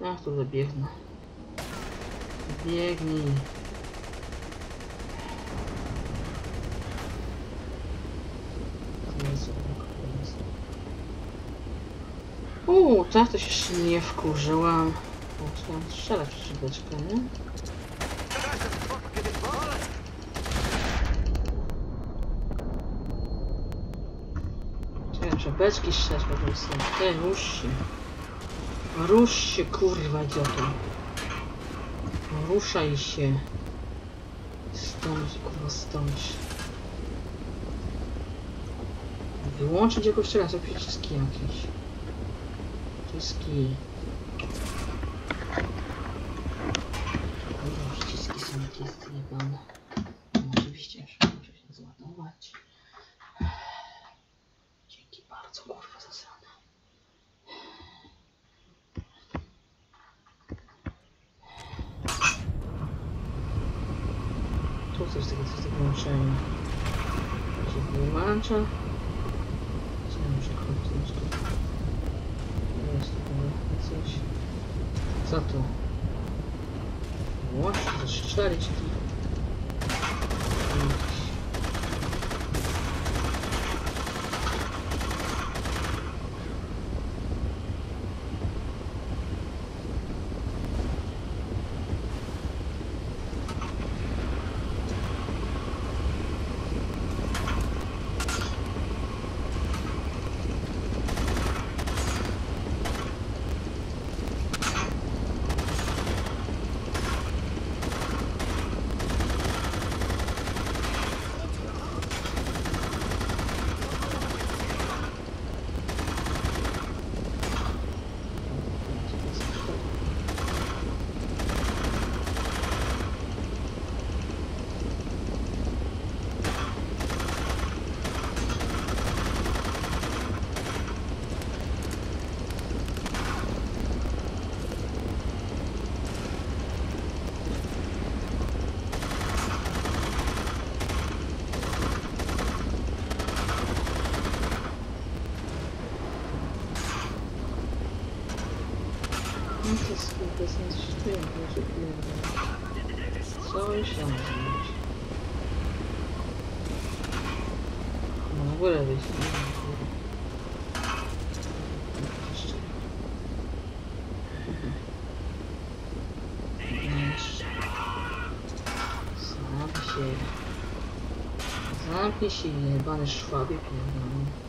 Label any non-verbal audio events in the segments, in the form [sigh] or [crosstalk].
Ja tu zabiegnę. Biegnij. Uuu, tak to się jeszcze nie wkurzyłam. Chciałam strzelać w szybeczkę, nie? Szybeczki strzelać po prostu. Ty, rusz się. Rusz się, kurwa, idioto. Ruszaj się. Stąd, kurwa, stąd. Wyłączyć jakoś jeszcze raz, przyciski jakieś. Przyciski. Kurwa, przyciski są jakieś zjebane. No, Oczywiście, że muszę się zładować. Dzięki bardzo, kurwa, zasrane. Tu coś takiego, coś takiego wyłączenia. Się wyłącza. Co ja muszę kliknąć tu? Jest tu chyba coś. Co to? Włączyć, zastrzelić tu. Jakiś- Jest nieświetne, że kurde. Co już tam zrobić? No w ogóle wyjść, nie wiem, kurde. Jeszcze. Jeszcze. Zamknij się. Zamknij się, jebany szwabie pierdolony.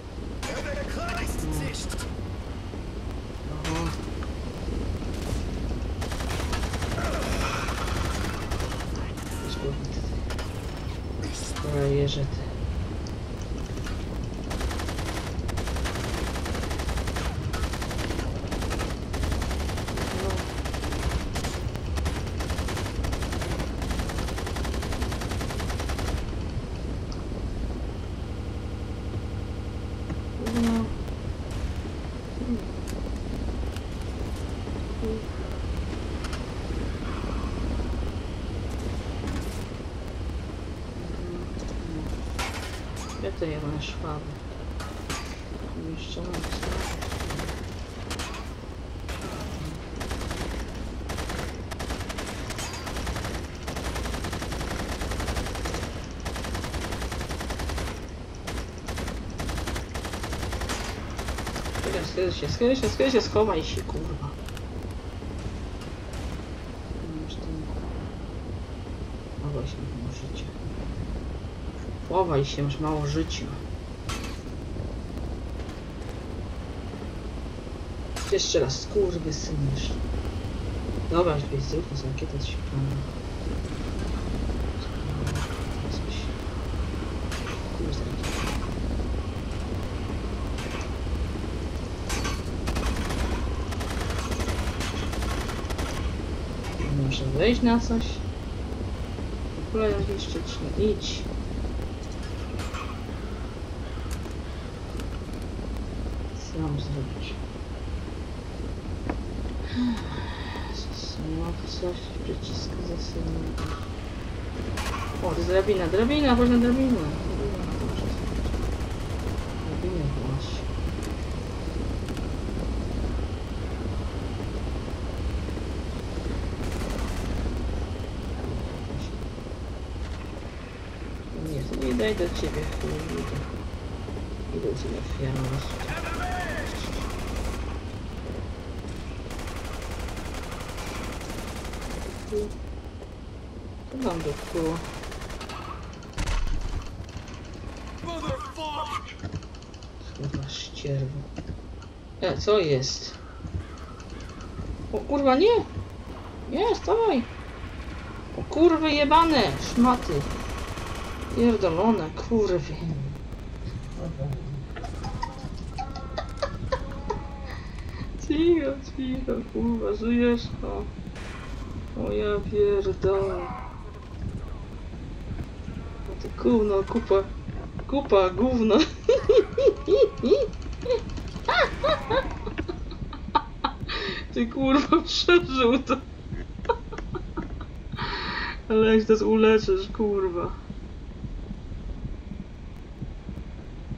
Frajerze ty. No. No. Gdzie to jebane szwaby? Jeszcze mam co? Schyl się, schyl się, schyl się, schyl się, schowaj się, kurwa. Już tam... Chowaj się, mało życia. Chowaj się, masz mało życia. Jeszcze raz, skurwy synisz. Dobra, już bez zrób, są rakiety się rakiety. Może wejść na coś? W ogóle zniszczyć, no idź. Co mam zrobić? Jezus, no coś przyciska za sobą. O, to jest drabina, drabina, chodź na drabinę. Drabinę właśnie. Nie, to nie daj do ciebie, chuj, idę. Idę ci na Co tam do wpływu? Kurwa ścierwo. E, co jest? O kurwa nie! Nie, stawaj! O kurwy jebane! Szmaty! Pierdolone, kurwy. Cicho, cicho, kurwa, żyjesz? O, o ja pierdolę. O ty gówno, kupa, kupa, gówno. [laughs] Ty kurwa przeżył to. Ale jak to uleczysz, kurwa.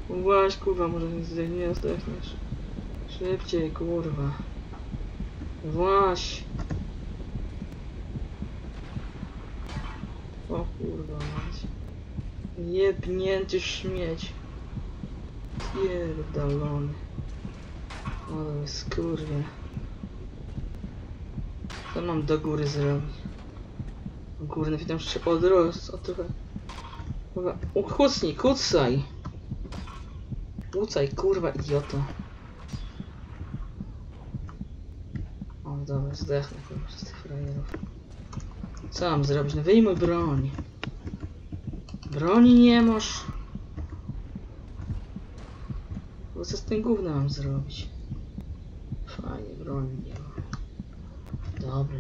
Właź, kurwa, może nie zdech- nie zdechniesz. Szybciej, kurwa. Właź. O kurwa mać. Jebnięty śmieć. Pierdolony. Ale skurwie. Co mam do góry zrobić? Górny witam jeszcze odrost, o trochę. Kurwa, uchócnij, kucaj! Kucaj, kurwa, idioto. O, dobra, zdechnę kurwa z tych frajerów. Co mam zrobić? No wyjmuj broń. Broni nie masz. Bo co z tym gównem mam zrobić? Fajnie, broni nie ma. Dobra,